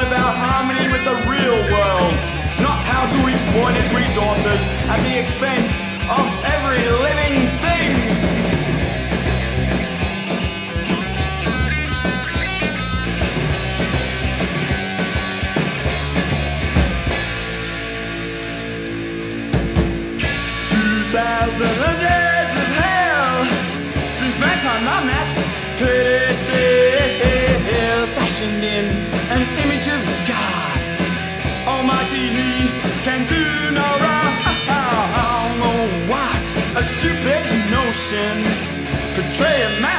about harmony with the real world. Not how to exploit its resources at the expense of every living thing. Two thousand years of hell since mankind not met pity Say a man.